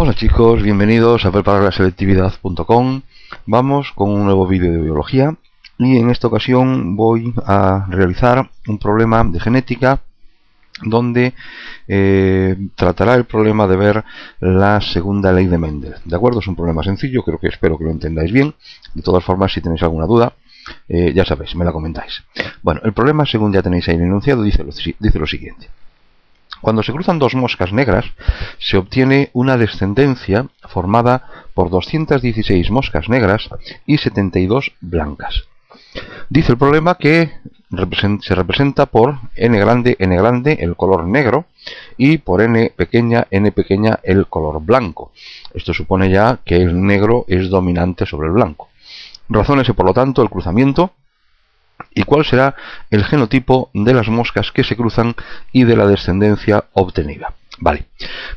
Hola chicos, bienvenidos a prepararlaselectividad.com Vamos con un nuevo vídeo de biología y en esta ocasión voy a realizar un problema de genética donde eh, tratará el problema de ver la segunda ley de Mendel. ¿De acuerdo? Es un problema sencillo, creo que espero que lo entendáis bien. De todas formas, si tenéis alguna duda, eh, ya sabéis, me la comentáis. Bueno, el problema, según ya tenéis ahí enunciado, dice dice lo siguiente. Cuando se cruzan dos moscas negras, se obtiene una descendencia formada por 216 moscas negras y 72 blancas. Dice el problema que se representa por n grande, n grande el color negro y por n pequeña, n pequeña el color blanco. Esto supone ya que el negro es dominante sobre el blanco. Razónese por lo tanto el cruzamiento y cuál será el genotipo de las moscas que se cruzan y de la descendencia obtenida. Vale.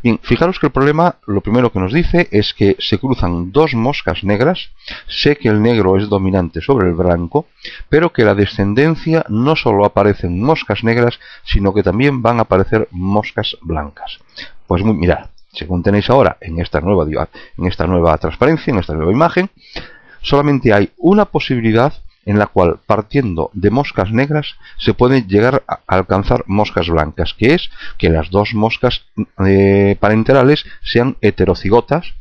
Bien, fijaros que el problema, lo primero que nos dice es que se cruzan dos moscas negras, sé que el negro es dominante sobre el blanco, pero que la descendencia no solo aparecen moscas negras, sino que también van a aparecer moscas blancas. Pues mirad, según tenéis ahora en esta nueva, en esta nueva transparencia, en esta nueva imagen, solamente hay una posibilidad en la cual partiendo de moscas negras se puede llegar a alcanzar moscas blancas, que es que las dos moscas eh, parenterales sean heterocigotas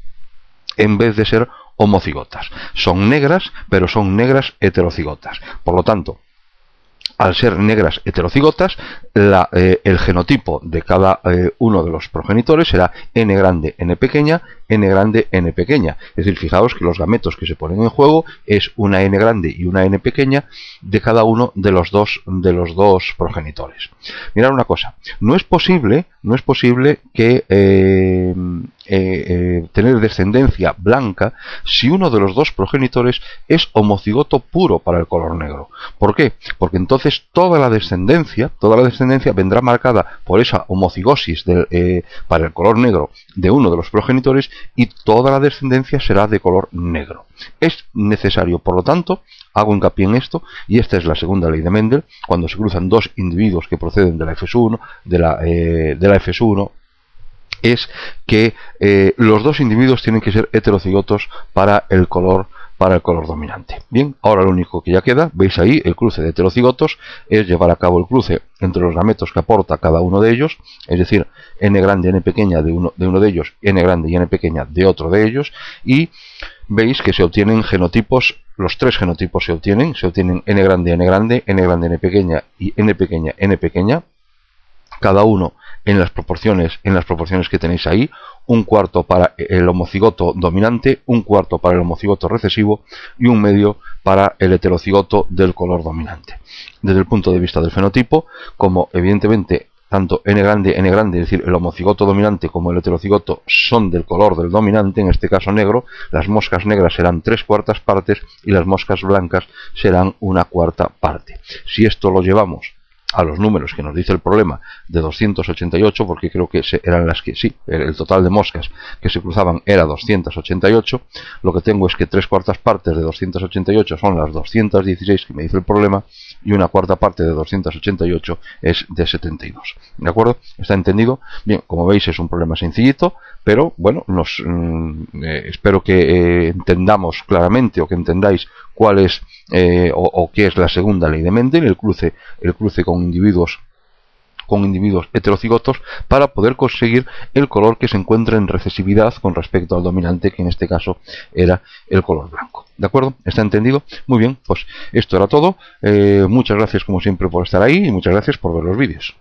en vez de ser homocigotas. Son negras, pero son negras heterocigotas. Por lo tanto, al ser negras heterocigotas, eh, el genotipo de cada eh, uno de los progenitores será n grande, n pequeña, n grande, n pequeña. Es decir, fijaos que los gametos que se ponen en juego es una n grande y una n pequeña de cada uno de los dos, de los dos progenitores. Mirad una cosa, no es posible, no es posible que eh, tener descendencia blanca si uno de los dos progenitores es homocigoto puro para el color negro. ¿Por qué? Porque entonces toda la descendencia, toda la descendencia vendrá marcada por esa homocigosis eh, para el color negro de uno de los progenitores y toda la descendencia será de color negro. Es necesario, por lo tanto, hago hincapié en esto, y esta es la segunda ley de Mendel, cuando se cruzan dos individuos que proceden de la FS1, de la, eh, de la FS1 es que eh, los dos individuos tienen que ser heterocigotos para el color para el color dominante. Bien, ahora lo único que ya queda, veis ahí el cruce de heterocigotos, es llevar a cabo el cruce entre los gametos que aporta cada uno de ellos, es decir, n grande, n pequeña de uno de, ellos, n grande y n pequeña de otro de ellos, y veis que se obtienen genotipos, los tres genotipos se obtienen, se obtienen n grande, n grande, n grande, n pequeña y n pequeña, n pequeña, cada uno en las proporciones en las proporciones que tenéis ahí un cuarto para el homocigoto dominante un cuarto para el homocigoto recesivo y un medio para el heterocigoto del color dominante desde el punto de vista del fenotipo como evidentemente tanto n grande, n grande, es decir, el homocigoto dominante como el heterocigoto son del color del dominante, en este caso negro, las moscas negras serán tres cuartas partes y las moscas blancas serán una cuarta parte. Si esto lo llevamos a los números que nos dice el problema de 288, porque creo que eran las que, sí, el total de moscas que se cruzaban era 288, lo que tengo es que tres cuartas partes de 288 son las 216 que me dice el problema, y una cuarta parte de 288 es de 72. ¿De acuerdo? ¿Está entendido? Bien, como veis es un problema sencillito, pero bueno, nos, mm, eh, espero que eh, entendamos claramente o que entendáis cuál es eh, o, qué es la segunda ley de Mendel, el cruce, el cruce con individuos con individuos heterocigotos para poder conseguir el color que se encuentra en recesividad con respecto al dominante que en este caso era el color blanco. ¿De acuerdo? ¿Está entendido? Muy bien, pues esto era todo. muchas gracias como siempre por estar ahí y muchas gracias por ver los vídeos.